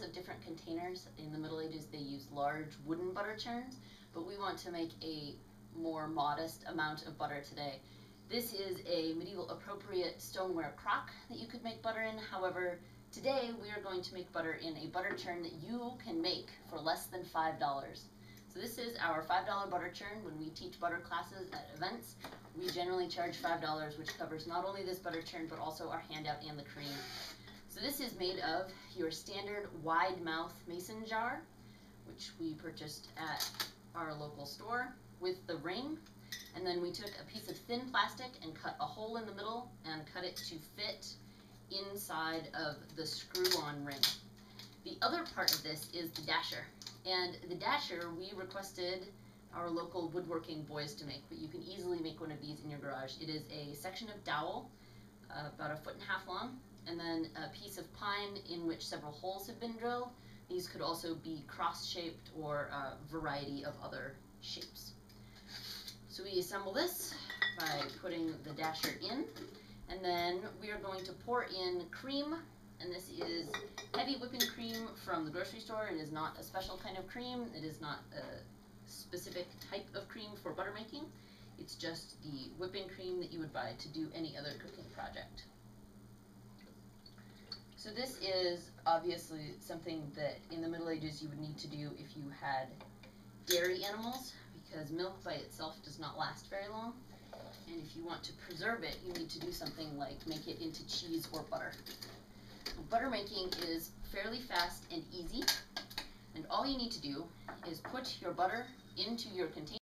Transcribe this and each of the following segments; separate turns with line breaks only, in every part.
lots of different containers. In the Middle Ages they used large wooden butter churns, but we want to make a more modest amount of butter today. This is a medieval appropriate stoneware crock that you could make butter in. However, today we are going to make butter in a butter churn that you can make for less than $5. So this is our $5 butter churn. When we teach butter classes at events, we generally charge $5, which covers not only this butter churn, but also our handout and the cream. So this is made of your standard wide mouth mason jar, which we purchased at our local store with the ring. And then we took a piece of thin plastic and cut a hole in the middle and cut it to fit inside of the screw-on ring. The other part of this is the dasher. And the dasher, we requested our local woodworking boys to make, but you can easily make one of these in your garage. It is a section of dowel, uh, about a foot and a half long, and then a piece of pine in which several holes have been drilled. These could also be cross-shaped or a variety of other shapes. So we assemble this by putting the dasher in, and then we are going to pour in cream and this is heavy whipping cream from the grocery store. It is not a special kind of cream. It is not a specific type of cream for butter making. It's just the whipping cream that you would buy to do any other cooking project. So this is obviously something that in the Middle Ages you would need to do if you had dairy animals because milk by itself does not last very long. And if you want to preserve it, you need to do something like make it into cheese or butter. Butter making is fairly fast and easy, and all you need to do is put your butter into your container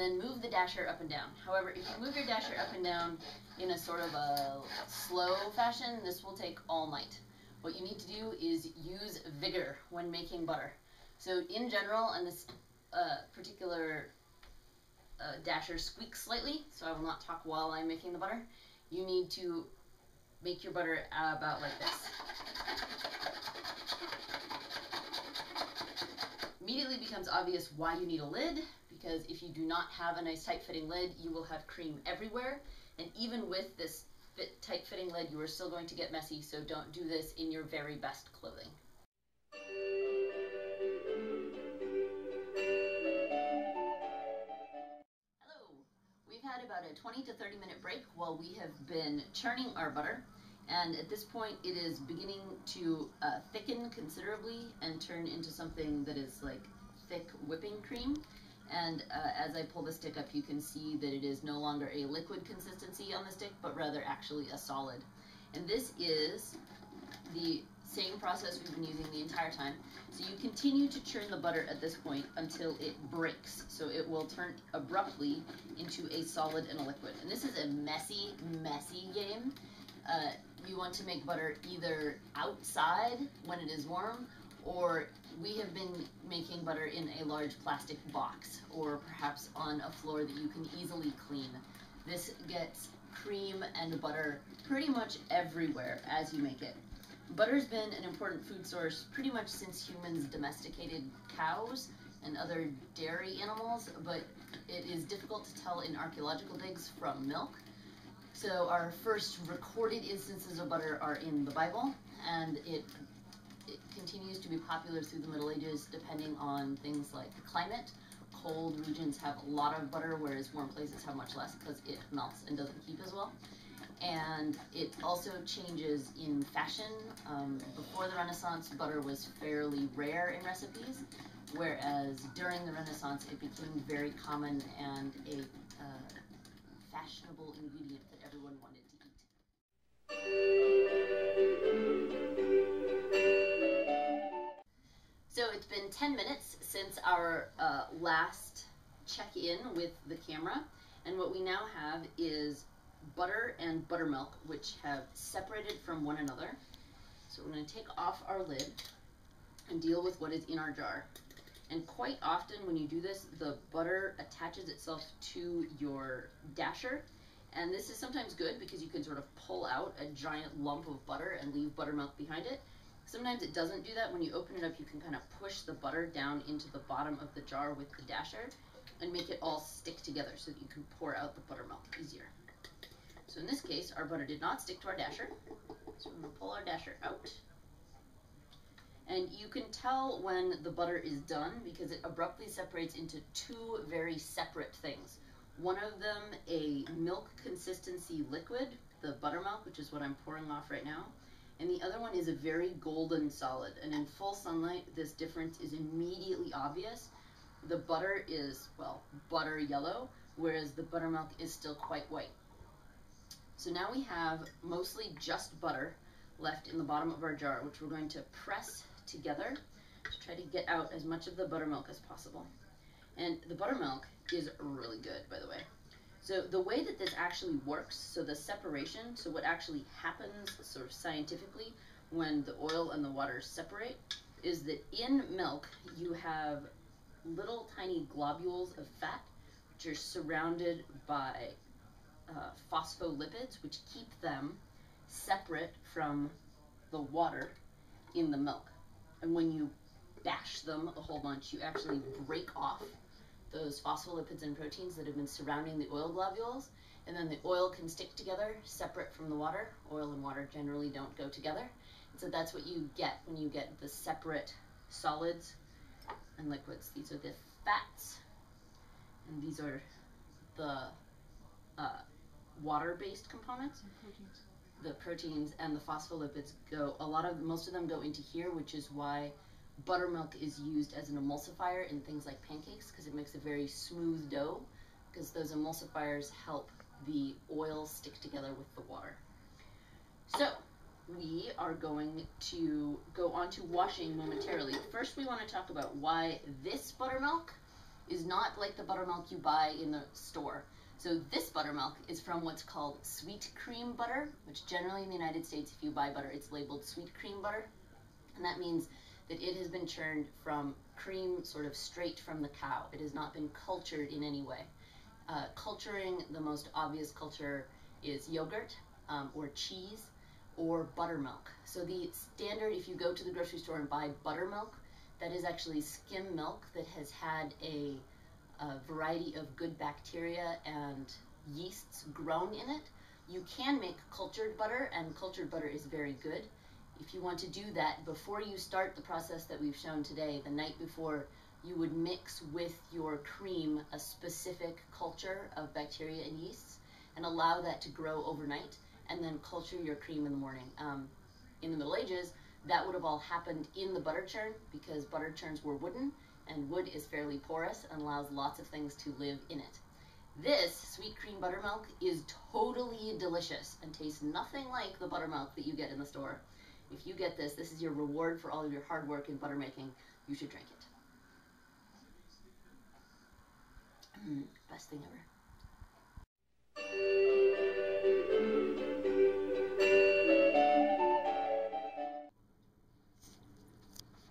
then move the dasher up and down. However, if you move your dasher up and down in a sort of a slow fashion, this will take all night. What you need to do is use vigor when making butter. So in general, and this uh, particular uh, dasher squeaks slightly, so I will not talk while I'm making the butter. You need to make your butter about like this. Immediately becomes obvious why you need a lid, because if you do not have a nice tight fitting lid, you will have cream everywhere. And even with this fit, tight fitting lid, you are still going to get messy, so don't do this in your very best clothing. Hello! We've had about a 20 to 30 minute break while we have been churning our butter. And at this point, it is beginning to uh, thicken considerably and turn into something that is like thick whipping cream. And uh, as I pull the stick up, you can see that it is no longer a liquid consistency on the stick, but rather actually a solid. And this is the same process we've been using the entire time. So you continue to churn the butter at this point until it breaks. So it will turn abruptly into a solid and a liquid. And this is a messy, messy game. Uh, you want to make butter either outside when it is warm or we have been making butter in a large plastic box or perhaps on a floor that you can easily clean. This gets cream and butter pretty much everywhere as you make it. Butter's been an important food source pretty much since humans domesticated cows and other dairy animals, but it is difficult to tell in archaeological digs from milk. So our first recorded instances of butter are in the Bible, and it, it continues to be popular through the Middle Ages depending on things like climate. Cold regions have a lot of butter, whereas warm places have much less because it melts and doesn't keep as well and it also changes in fashion. Um, before the Renaissance, butter was fairly rare in recipes, whereas during the Renaissance, it became very common and a uh, fashionable ingredient that everyone wanted to eat. It's been 10 minutes since our uh, last check-in with the camera, and what we now have is butter and buttermilk, which have separated from one another. So we're going to take off our lid and deal with what is in our jar. And quite often when you do this, the butter attaches itself to your dasher. And this is sometimes good because you can sort of pull out a giant lump of butter and leave buttermilk behind it. Sometimes it doesn't do that. When you open it up, you can kind of push the butter down into the bottom of the jar with the dasher and make it all stick together so that you can pour out the buttermilk easier. So in this case, our butter did not stick to our dasher. So we're to pull our dasher out. And you can tell when the butter is done because it abruptly separates into two very separate things. One of them, a milk consistency liquid, the buttermilk, which is what I'm pouring off right now. And the other one is a very golden solid. And in full sunlight, this difference is immediately obvious. The butter is, well, butter yellow, whereas the buttermilk is still quite white. So now we have mostly just butter left in the bottom of our jar, which we're going to press together to try to get out as much of the buttermilk as possible. And the buttermilk is really good, by the way. So the way that this actually works, so the separation, so what actually happens sort of scientifically when the oil and the water separate, is that in milk you have little tiny globules of fat which are surrounded by uh, phospholipids, which keep them separate from the water in the milk. And when you bash them a whole bunch, you actually break off those phospholipids and proteins that have been surrounding the oil globules, and then the oil can stick together separate from the water. Oil and water generally don't go together. And so that's what you get when you get the separate solids and liquids. These are the fats, and these are the uh, water-based components.
proteins.
The proteins and the phospholipids go, a lot of, most of them go into here, which is why buttermilk is used as an emulsifier in things like pancakes because it makes a very smooth dough because those emulsifiers help the oil stick together with the water. So we are going to go on to washing momentarily. First we want to talk about why this buttermilk is not like the buttermilk you buy in the store. So this buttermilk is from what's called sweet cream butter, which generally in the United States, if you buy butter, it's labeled sweet cream butter. And that means that it has been churned from cream sort of straight from the cow. It has not been cultured in any way. Uh, culturing, the most obvious culture is yogurt um, or cheese or buttermilk. So the standard, if you go to the grocery store and buy buttermilk, that is actually skim milk that has had a, a variety of good bacteria and yeasts grown in it. You can make cultured butter, and cultured butter is very good if you want to do that before you start the process that we've shown today, the night before, you would mix with your cream a specific culture of bacteria and yeasts and allow that to grow overnight and then culture your cream in the morning. Um, in the Middle Ages, that would have all happened in the butter churn because butter churns were wooden and wood is fairly porous and allows lots of things to live in it. This sweet cream buttermilk is totally delicious and tastes nothing like the buttermilk that you get in the store. If you get this, this is your reward for all of your hard work in butter making. You should drink it. Best thing ever.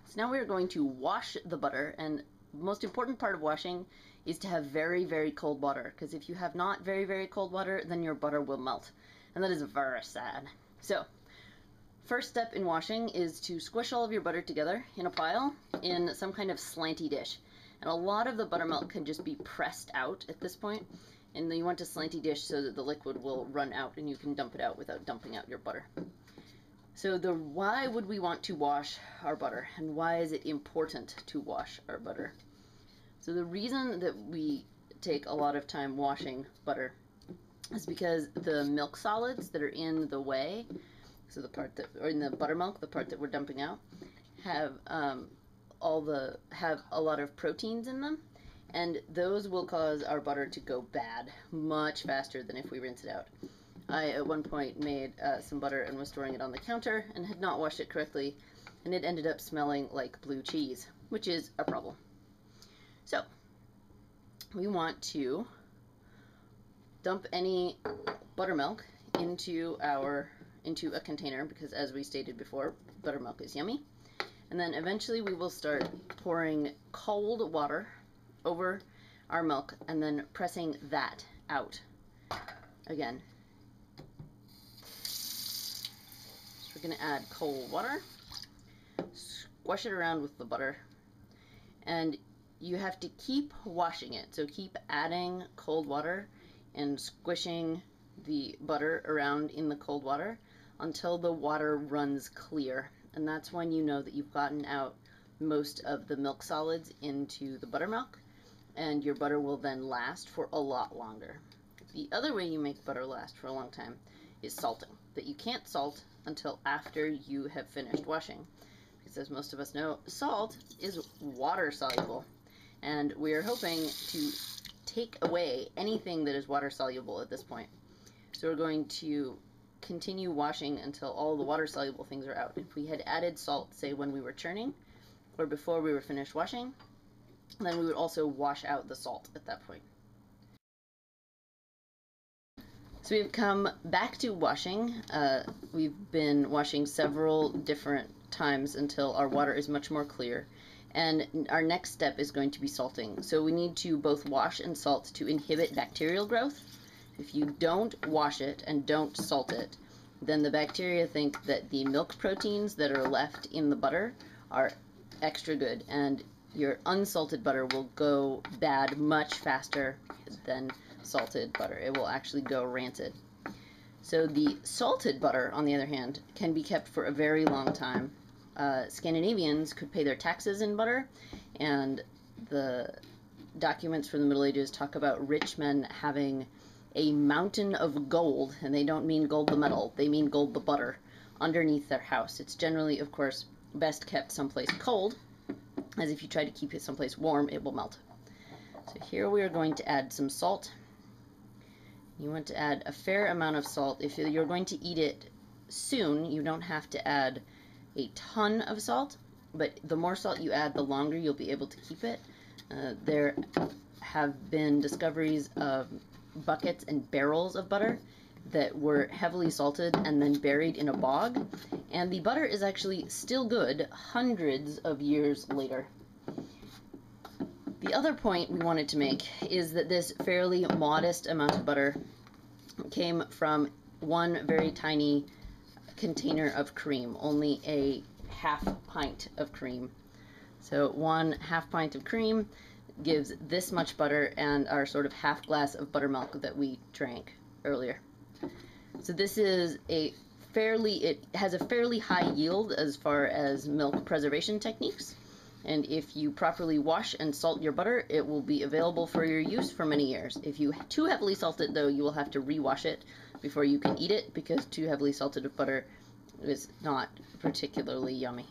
So now we're going to wash the butter and the most important part of washing is to have very, very cold water because if you have not very, very cold water, then your butter will melt. And that is very sad. So First step in washing is to squish all of your butter together in a pile in some kind of slanty dish. And a lot of the buttermilk can just be pressed out at this point. And you want a slanty dish so that the liquid will run out and you can dump it out without dumping out your butter. So the why would we want to wash our butter and why is it important to wash our butter? So the reason that we take a lot of time washing butter is because the milk solids that are in the way so the part that, or in the buttermilk, the part that we're dumping out, have um, all the have a lot of proteins in them, and those will cause our butter to go bad much faster than if we rinse it out. I at one point made uh, some butter and was storing it on the counter and had not washed it correctly, and it ended up smelling like blue cheese, which is a problem. So we want to dump any buttermilk into our into a container because as we stated before, buttermilk is yummy. And then eventually we will start pouring cold water over our milk and then pressing that out again. So we're going to add cold water, squash it around with the butter, and you have to keep washing it. So keep adding cold water and squishing the butter around in the cold water until the water runs clear. And that's when you know that you've gotten out most of the milk solids into the buttermilk and your butter will then last for a lot longer. The other way you make butter last for a long time is salting, but you can't salt until after you have finished washing. Because as most of us know, salt is water soluble. And we're hoping to take away anything that is water soluble at this point. So we're going to continue washing until all the water soluble things are out. If we had added salt, say when we were churning, or before we were finished washing, then we would also wash out the salt at that point. So we've come back to washing. Uh, we've been washing several different times until our water is much more clear. And our next step is going to be salting. So we need to both wash and salt to inhibit bacterial growth. If you don't wash it and don't salt it, then the bacteria think that the milk proteins that are left in the butter are extra good and your unsalted butter will go bad much faster than salted butter. It will actually go rancid. So the salted butter, on the other hand, can be kept for a very long time. Uh, Scandinavians could pay their taxes in butter, and the documents from the Middle Ages talk about rich men having a mountain of gold, and they don't mean gold the metal, they mean gold the butter, underneath their house. It's generally, of course, best kept someplace cold, as if you try to keep it someplace warm, it will melt. So here we are going to add some salt. You want to add a fair amount of salt. If you're going to eat it soon, you don't have to add a ton of salt, but the more salt you add, the longer you'll be able to keep it. Uh, there have been discoveries of buckets and barrels of butter that were heavily salted and then buried in a bog. And the butter is actually still good hundreds of years later. The other point we wanted to make is that this fairly modest amount of butter came from one very tiny container of cream, only a half pint of cream. So one half pint of cream gives this much butter and our sort of half glass of buttermilk that we drank earlier. So this is a fairly, it has a fairly high yield as far as milk preservation techniques. And if you properly wash and salt your butter, it will be available for your use for many years. If you too heavily salt it, though, you will have to rewash it before you can eat it because too heavily salted butter is not particularly yummy.